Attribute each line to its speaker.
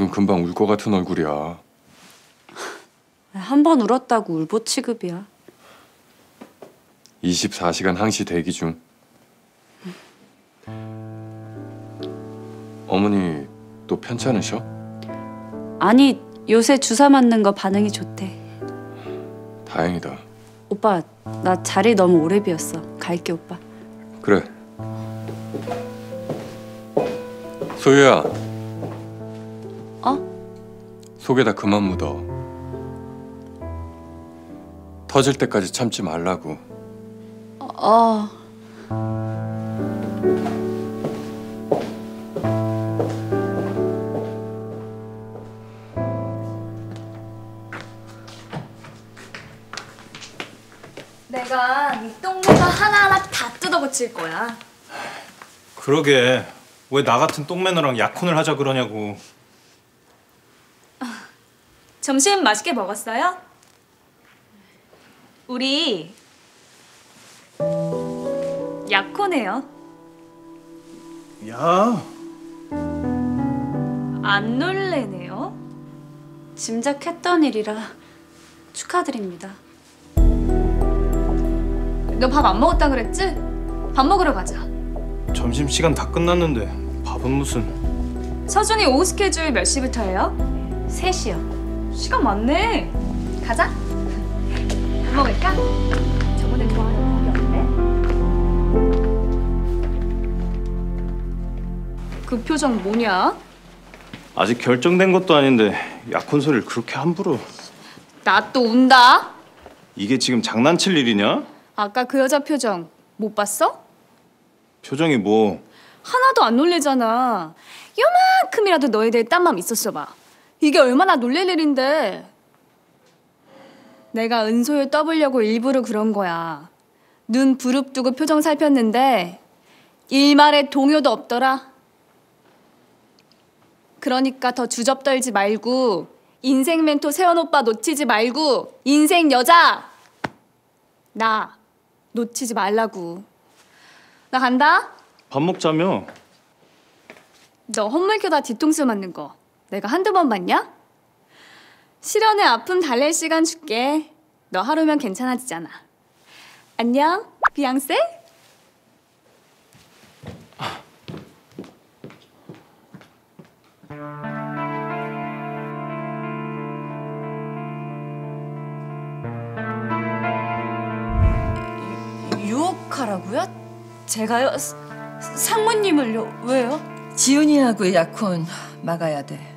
Speaker 1: 지금 금방 울 것 같은 얼굴이야.
Speaker 2: 한 번 울었다고 울보 취급이야.
Speaker 1: 24시간 항시 대기 중. 어머니 또 편찮으셔?
Speaker 2: 아니 요새 주사 맞는 거 반응이 좋대.
Speaker 1: 다행이다.
Speaker 2: 오빠 나 자리 너무 오래 비었어. 갈게 오빠.
Speaker 1: 그래. 소유야.
Speaker 2: 어?
Speaker 1: 속에다 그만 묻어. 터질 때까지 참지 말라고.
Speaker 2: 어.
Speaker 3: 내가 이 똥매가 하나하나 다 뜯어고칠 거야.
Speaker 4: 그러게 왜 나 같은 똥매너랑 약혼을 하자 그러냐고
Speaker 3: 점심 맛있게 먹었어요? 우리 약혼해요.
Speaker 4: 야
Speaker 3: 안 놀래네요.
Speaker 2: 짐작했던 일이라 축하드립니다.
Speaker 3: 너 밥 안 먹었다 그랬지? 밥 먹으러 가자.
Speaker 4: 점심시간 다 끝났는데 밥은 무슨
Speaker 3: 서준이 오후 스케줄 몇 시부터예요?
Speaker 2: 3시요.
Speaker 3: 시간 많네. 가자. 밥 먹을까? 저번에 좋아하는 고기 어때? 그 표정 뭐냐?
Speaker 4: 아직 결정된 것도 아닌데 약혼 소리를 그렇게 함부로
Speaker 3: 나 또 운다.
Speaker 4: 이게 지금 장난칠 일이냐?
Speaker 3: 아까 그 여자 표정 못 봤어?
Speaker 4: 표정이 뭐
Speaker 3: 하나도 안 놀래잖아. 요만큼이라도 너에 대해 딴 마음 있었어 봐. 이게 얼마나 놀랄 일인데. 내가 은소를 떠보려고 일부러 그런 거야. 눈 부릅뜨고 표정 살폈는데 일말의 동요도 없더라. 그러니까 더 주접 떨지 말고 인생 멘토 세연 오빠 놓치지 말고 인생 여자 나 놓치지 말라고. 나 간다.
Speaker 4: 밥 먹자며
Speaker 3: 너 헛물켜다 뒤통수 맞는 거 내가 한두 번 봤냐? 실연의 아픔 달랠 시간 줄게. 너 하루면 괜찮아지잖아. 안녕, 비앙세?
Speaker 2: 유혹하라고요? 제가요? 사- 상무님을요? 왜요?
Speaker 5: 지훈이하고의 약혼 막아야 돼.